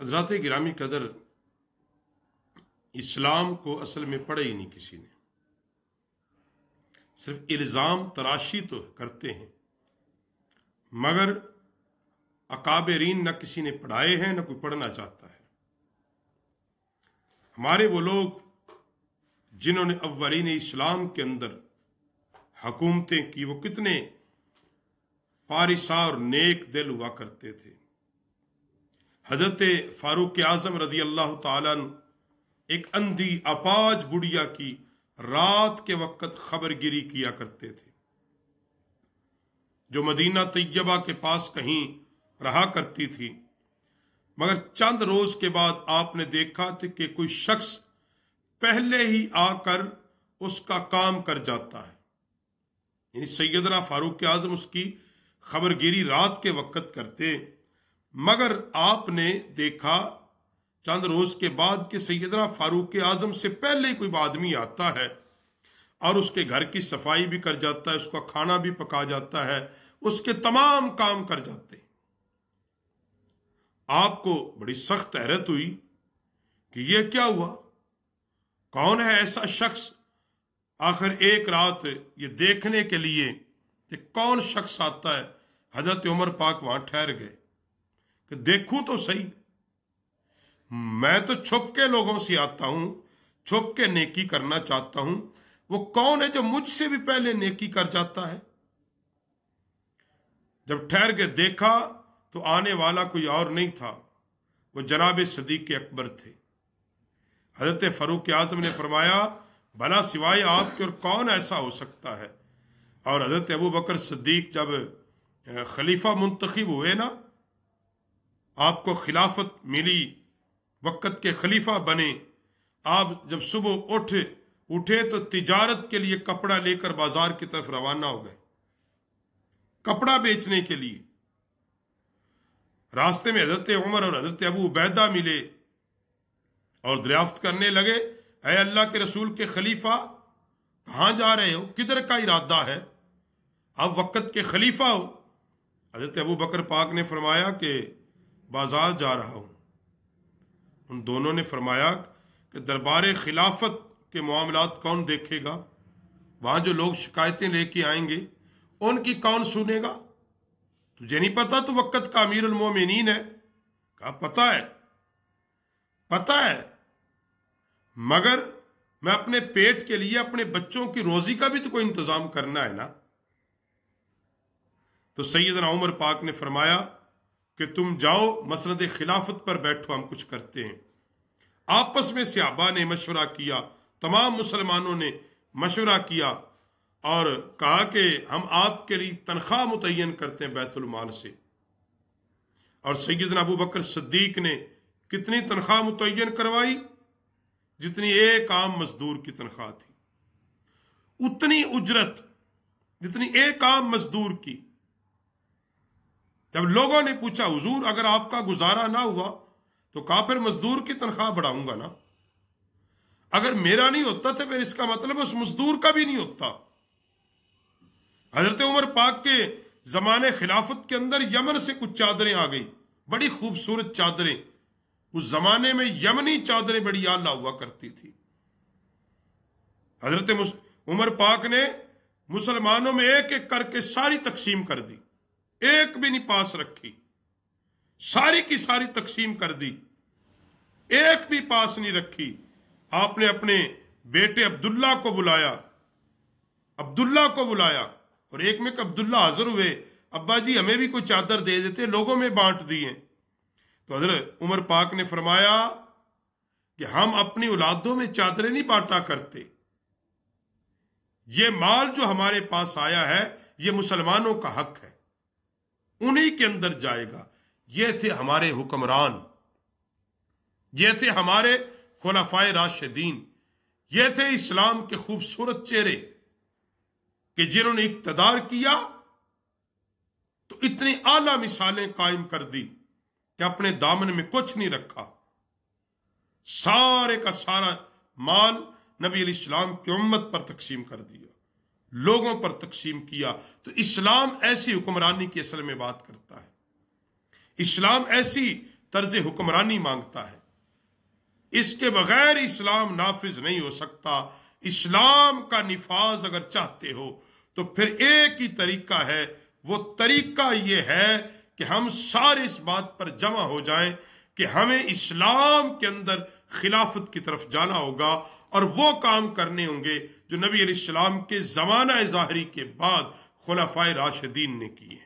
हज़रत गिरामी कदर इस्लाम को असल में पढ़े ही नहीं किसी ने। सिर्फ़ इल्ज़ाम, तराशी तो करते हैं, मगर अकाबरीन न किसी ने पढ़ाए हैं, न कोई पढ़ना चाहता है। हमारे वो लोग जिन्होंने अव्वलीन इस्लाम के अंदर हकूमतें की, वो कितने पारिसा और नेक दिल हुआ करते थे। हज़रत फारूक आज़म रदी अल्लाह एक अंधी अपाज बुढ़िया की रात के वक्त खबरगिरी किया करते थे। जो मदीना तैयबा के पास कहीं रहा करती थी, मगर चंद रोज के बाद आपने देखा था कि कोई शख्स पहले ही आकर उसका काम कर जाता है। यानी सैदना फारूक आज़म उसकी खबरगिरी रात के वक्त करते मगर आपने देखा, चंद रोज के बाद कि सैदना फारूक आज़म से पहले ही कोई आदमी आता है और उसके घर की सफ़ाई भी कर जाता है, उसका खाना भी पका जाता है, उसके तमाम काम कर जाते आपको बड़ी सख्त हैरत हुई कि यह क्या हुआ? कौन है ऐसा शख्स? आखिर एक रात ये देखने के लिए कि कौन शख्स आता है? हज़रत उमर पाक वहाँ ठहर गए। कि देखूँ तो सही। मैं तो छुप के लोगों से आता हूँ, छुप के नेकी करना चाहता हूँ। वो कौन है जो मुझसे भी पहले नेकी कर जाता है? जब ठहर के देखा तो आने वाला कोई और नहीं था। वो जनाब सदीक के अकबर थे। हज़रत फरूक आज़म ने फरमाया, भला सिवाय आपके और कौन ऐसा हो सकता है? और हज़रत अबू बकर सदीक जब खलीफा मुंतखब हुए ना आपको खिलाफत मिली, वक़्त के खलीफा बने। आप जब सुबह उठ, उठे तो तिजारत के लिए कपड़ा लेकर बाज़ार की तरफ़ रवाना हो गए। कपड़ा बेचने के लिए। रास्ते में हज़रत उमर और हज़रत अबू उबैदा मिले और दरियाफ्त करने लगे अः अल्लाह के रसूल के खलीफा, कहाँ जा रहे हो? किधर का इरादा है? अब वक़्त के खलीफा हो। हज़रत अबू बकर पाक ने फरमाया कि बाज़ार जा रहा हूँ। उन दोनों ने फरमाया कि दरबार खिलाफत के मामलात कौन देखेगा? वहाँ जो लोग शिकायतें लेके आएँगे, उनकी कौन सुनेगा? तुझे नहीं पता तो वक़्त का अमीर उलमोमिन है? कहा, पता है। पता है। मगर मैं अपने पेट के लिए अपने बच्चों की रोजी का भी तो कोई इंतज़ाम करना है ना? तो सैदना उमर पाक ने फरमाया कि तुम जाओ मसरद खिलाफत पर बैठो, हम कुछ करते हैं। आपस में सियाबा ने मशवरा किया, तमाम मुसलमानों ने मशवरा किया और कहा कि हम आपके लिए तनख्वाह मुतन करते हैं बैतुलमाल से। और सैदना अबू बकर सद्दीक ने कितनी तनख्वाह मुतन करवाई? जितनी एक आम मजदूर की तनख्वाह थी। उतनी उजरत, जितनी एक आम मजदूर की जब लोगों ने पूछा, हुजूर, अगर आपका गुजारा ना हुआ तो कहा फिर मजदूर की तनख्वाह बढ़ाऊँगा ना? अगर मेरा नहीं होता तो फिर इसका मतलब उस मजदूर का भी नहीं होता। हज़रत उमर पाक के जमाने खिलाफत के अंदर यमन से कुछ चादरें आ गई। बड़ी खूबसूरत चादरें। उस जमाने में यमनी चादरें बड़ी आला हुआ करती थी। हज़रत उमर पाक ने मुसलमानों में एक एक करके सारी तकसीम कर दी। एक भी नहीं पास रखी। सारी की सारी तकसीम कर दी। एक भी पास नहीं रखी। आपने अपने बेटे अब्दुल्ला को बुलाया। अब्दुल्ला को बुलाया। और एक में अब्दुल्ला हाजिर हुए। अब्बा जी, हमें भी कोई चादर दे देते, लोगों में बांट दिए। तो हज़रत उमर पाक ने फरमाया कि हम अपनी औलादों में चादरें नहीं बांटा करते। ये माल जो हमारे पास आया है, ये मुसलमानों का हक है। उन्हीं के अंदर जाएगा। ये थे हमारे हुक्मरान। ये थे हमारे खुलाफाए राशिदीन। ये थे इस्लाम के खूबसूरत चेहरे कि जिन्होंने इकतदार किया तो इतनी आला मिसालें कायम कर दी कि अपने दामन में कुछ नहीं रखा। सारे का सारा माल नबी इस्लाम की उम्मत पर तकसीम कर दिया। लोगों पर तकसीम किया तो इस्लाम ऐसी हुक्मरानी की असल में बात करता है। इस्लाम ऐसी तर्ज हुक्मरानी माँगता है। इसके बगैर इस्लाम नाफिज नहीं हो सकता। इस्लाम का निफाज अगर चाहते हो तो फिर एक ही तरीका है। वो तरीका ये है कि हम सारे इस बात पर जमा हो जाएँ कि हमें इस्लाम के अंदर खिलाफत की तरफ़ जाना होगा और वो काम करने होंगे जो नबी सलाम के जमाना ज़ाहरी के बाद खुलाफा राशिदीन ने किए